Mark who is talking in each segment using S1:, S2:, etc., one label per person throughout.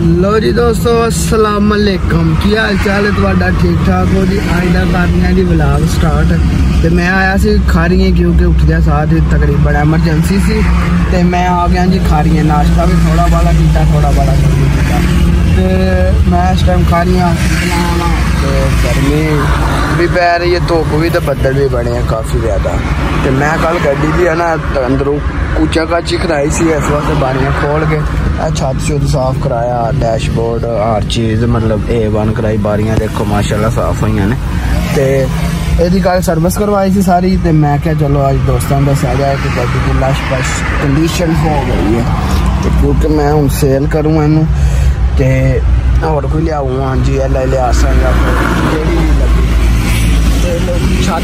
S1: ਲੋ ਜੀ ਦੋਸਤੋ ਅਸਲਾਮ ਅਲੈਕਮ ਕੀ ਹਾਲ ਚਾਲ ਹੈ ਤੁਹਾਡਾ ਠੀਕ ਠਾਕ ਹੋ ਜੀ ਅੱਜ ਦਾ ਕਰਨੀਆਂ ਦੀ ਵਲੌਗ ਸਟਾਰਟ ਤੇ ਮੈਂ ਆਇਆ ਸੀ ਖਾਰੀਆਂ ਕਿਉਂਕਿ ਉੱਠਦਿਆਂ ਸਾਥ ਤਕਰੀਬਨ ਐਮਰਜੈਂਸੀ ਸੀ ਤੇ ਮੈਂ ਆ ਗਿਆ ਜੀ ਖਾਰੀਆਂ ਨਾਸ਼ਤਾ ਵੀ ਥੋੜਾ ਬਾਲਾ ਕੀਤਾ ਥੋੜਾ ਬਾਲਾ ਨਹੀਂ ਕੀਤਾ ਤੇ ਮੈਂ ਇਸ ਟਾਈਮ ਖਾਰੀਆਂ ਬਣਾਉਣਾ ਤੇ ਗਰਮੀ ਵੀ ਪੈ ਰਹੀ ਹੈ ਧੁੱਪ ਵੀ ਤੇ ਬੱਦਲ ਵੀ ਬਣੇ ਆ ਕਾਫੀ ਜ਼ਿਆਦਾ ਤੇ ਮੈਂ ਕੱਲ ਗੱਡੀ ਦੀ ਹੈ ਨਾ ਅੰਦਰੋਂ ਉੱਚਾ ਕਾਚੀ ਖਰਾਈ ਸੀ, ਇਸ ਵਾਸਤੇ ਬਾਰੀਆਂ ਖੋਲ ਕੇ, ਇਹ ਛੱਤ ਛੁੱਤ ਸਾਫ਼ ਕਰਾਇਆ ਡੈਸ਼ਬੋਰਡ ਹਰ ਚੀਜ਼ ਮਤਲਬ A1 ਕਰਾਈ, ਬਾਰੀਆਂ ਦੇਖੋ, ਮਾਸ਼ਾਅੱਲਾ ਸਾਫ਼ ਹੋਈਆਂ ਨੇ। ਤੇ ਇਹਦੀ ਕੱਲ ਸਰਵਿਸ ਕਰਵਾਈ ਸੀ ਸਾਰੀ, ਤੇ ਮੈਂ ਕਿਹਾ ਚਲੋ ਅੱਜ ਦੋਸਤਾਂ ਨੂੰ ਦੱਸਿਆ ਜਾਏ ਕਿ ਗੱਡੀ ਦੀ ਲਸ਼ ਪਸ਼ ਕੰਡੀਸ਼ਨ ਹੋ ਗਈ ਹੈ। ਤੇ ਕਿਉਂਕਿ ਮੈਂ ਹੁਣ ਸੇਲ ਕਰੂੰ ਇਹਨੂੰ, ਤੇ ਹੋਰ ਕੋਈ ਲਿਆਉਂ ਹਾਂਜੀ, ਇਹ ਲੈ ਲਿਆ ਸਾਂਗਾ ਜਿਹੜੀ ਵੀ ਛੱਤ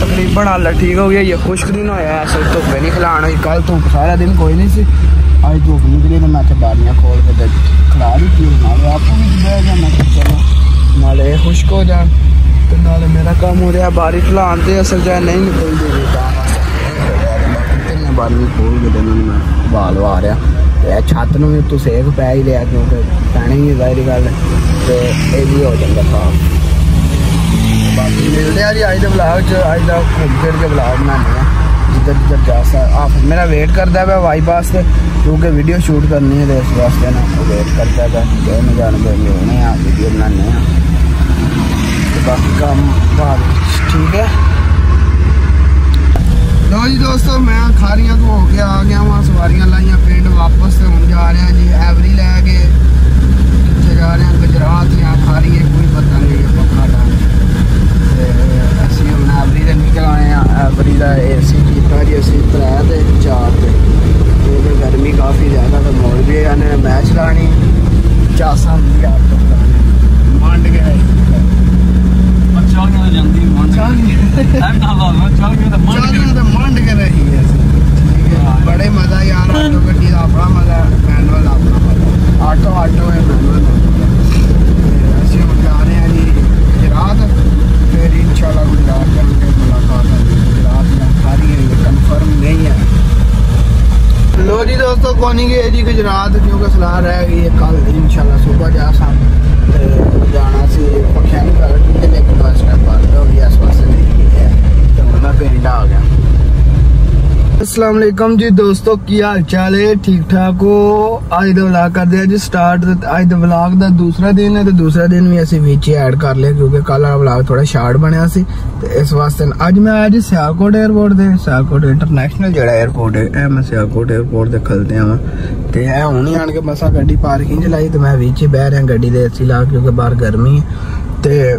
S1: ਤਕਰੀਬਨ ਹਾਲ ਠੀਕ ਹੋ ਗਿਆ ਇਹ ਖੁਸ਼ਕ ਦਿਨ ਹੋਇਆ ਅਸਲ ਧੁੱਪ ਨਹੀਂ ਖਲਾਣ ਹੋਈ। ਕੱਲ ਧੁੱਪ ਸਾਰਾ ਦਿਨ ਕੋਈ ਨਹੀਂ ਸੀ ਅੱਜ ਧੁੱਪ ਨਿਕਲੀ ਤਾਂ ਮੈਂ ਤੇ ਬਾਰੀਆਂ ਖੋਲ ਕੇ ਤੇ ਖਲਾ ਦਿੱਤੀ ਨਾਲ। ਆਪੂ ਵੀ ਬਹਿ ਗਿਆ ਮੈਂ ਕਿਹਾ ਚਲੋ ਨਾਲੇ ਇਹ ਖੁਸ਼ਕ ਹੋ ਜਾਣ ਤੇ ਨਾਲੇ ਮੇਰਾ ਕੰਮ ਹੋ ਰਿਹਾ ਬਾਰੀ ਖਲਾਣ ਤੇ ਅਸਲ ਜਾਂ ਨਹੀਂ ਨਿਕਲਦੀ ਵੀ ਤਾਂ। ਤੇ ਮੈਂ ਬਾਰੀ ਖੋਲ ਕੇ ਤੇ ਇਹਨਾਂ ਨੂੰ ਮੈਂ ਬਾਲ ਵਾ ਰਿਹਾ। ਤੇ ਛੱਤ ਨੂੰ ਵੀ ਤੂੰ ਸੇਕ ਪੈ ਹੀ ਲਿਆ ਕਿਉਂਕਿ ਪੈਣੀ ਨਹੀਂ ਜ਼ਾਹਿਰ ਗੱਲ ਹੈ, ਤੇ ਇਹ ਵੀ ਹੋ ਜਾਂਦਾ ਸਾਫ਼। چلے جی آئی تو بلاؤ آئی تو گھوم پھر کے بلاؤ بنانے جدھر جدھر جا
S2: سکتا آپ میرا
S3: ویٹ
S2: کرتا پہ وائی پاس سے کیونکہ
S3: ویڈیو شوٹ کرنی ہے تو اس واسطے نا ویٹ کرتا پہ میں جان کے لے ہونے ہیں ویڈیو بنانے ہیں۔ باقی کام بعد ٹھیک ہے؟ لو جی دوستو، میں کھا رہی اے کیتا جی اسی ترے تے چار تے کیونکہ گرمی کافی زیادہ تے مول بھی آنے میچ لانی۔ چاساں بھی آپ کو بتانے مانڈ گئے۔ بڑے مزہ یار آٹو گڈی دا بڑا مزہ ہے جی دوستو کونی گئے جی گجرات کیونکہ کہ سلاح رہ گئی ہے کل انشاءاللہ صبح جا سامنے جانا سی ਅਸਲਾਮ ਅਲੈਕਮ ਜੀ ਦੋਸਤੋ, ਕੀ ਹਾਲ ਚਾਲ ਹੈ? ਠੀਕ ਠਾਕ ਹੋ? ਅੱਜ ਦਾ ਵਲੌਗ ਕਰਦੇ ਆ ਜੀ ਸਟਾਰਟ ਅੱਜ ਦਾ ਵਲੌਗ ਦਾ ਦੂਸਰਾ ਦਿਨ ਹੈ ਤੇ ਦੂਸਰਾ ਦਿਨ ਵੀ ਅਸੀਂ ਵਿੱਚ ਐਡ ਕਰ ਲਿਆ ਕਿਉਂਕਿ ਕੱਲ ਵਾਲਾ ਵਲੌਗ ਥੋੜਾ ਸ਼ਾਰਟ ਬਣਿਆ ਸੀ ਤੇ ਇਸ ਵਾਸਤੇ ਅੱਜ ਮੈਂ ਆਇਆ ਜੀ ਸਿਆਲਕੋਟ 에ਅਰਪੋਰਟ ਦੇ। ਸਿਆਲਕੋਟ ਇੰਟਰਨੈਸ਼ਨਲ ਜਿਹੜਾ 에ਅਰਪੋਰਟ ਹੈ, ਇਹ ਮੈਂ ਸਿਆਲਕੋਟ 에ਅਰਪੋਰਟ ਦੇ ਖਲਦੇ ਆ ਤੇ ਇਹ ਹੁਣੀ ਆਣ ਕੇ ਮਸਾ ਗੱਡੀ ਪਾਰਕਿੰਗ ਚ ਲਾਈ ਤੇ ਮੈਂ ਵਿੱਚ ਹੀ ਬਹਿ ਰਿਹਾ, ਗੱਡੀ ਦੇ ਏਸੀ ਲਾ ਕਿਉਂਕਿ ਬਾਹਰ ਗਰਮੀ ਹੈ। ਤੇ